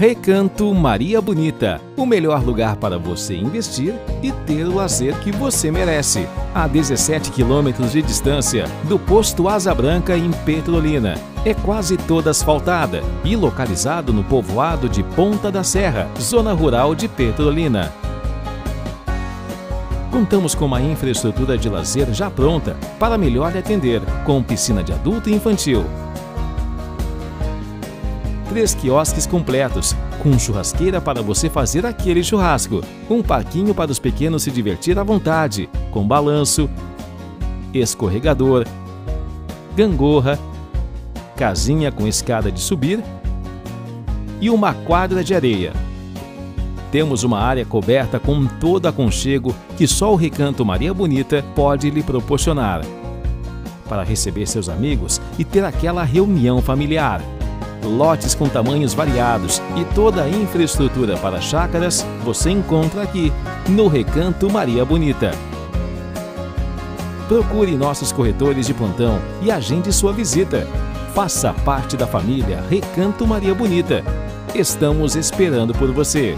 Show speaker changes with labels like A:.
A: Recanto Maria Bonita, o melhor lugar para você investir e ter o lazer que você merece. A 17 quilômetros de distância do posto Asa Branca em Petrolina. É quase toda asfaltada e localizado no povoado de Ponta da Serra, zona rural de Petrolina. Contamos com uma infraestrutura de lazer já pronta para melhor atender, com piscina de adulto e infantil. Três quiosques completos, com churrasqueira para você fazer aquele churrasco, um parquinho para os pequenos se divertir à vontade, com balanço, escorregador, gangorra, casinha com escada de subir e uma quadra de areia. Temos uma área coberta com todo aconchego que só o Recanto Maria Bonita pode lhe proporcionar. Para receber seus amigos e ter aquela reunião familiar. Lotes com tamanhos variados e toda a infraestrutura para chácaras você encontra aqui, no Recanto Maria Bonita. Procure nossos corretores de plantão e agende sua visita. Faça parte da família Recanto Maria Bonita. Estamos esperando por você.